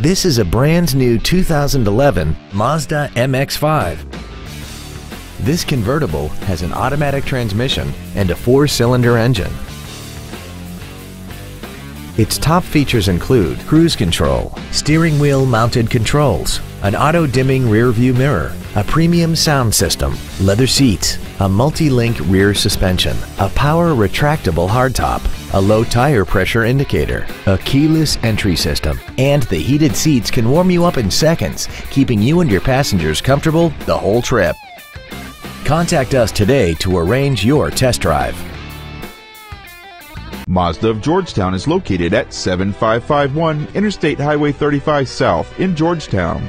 This is a brand new 2011 Mazda MX-5. This convertible has an automatic transmission and a four-cylinder engine. Its top features include cruise control, steering wheel mounted controls, an auto dimming rear view mirror, a premium sound system, leather seats, a multi-link rear suspension, a power retractable hardtop, a low tire pressure indicator, a keyless entry system, and the heated seats can warm you up in seconds, keeping you and your passengers comfortable the whole trip. Contact us today to arrange your test drive. Mazda of Georgetown is located at 7551 Interstate Highway 35 South in Georgetown.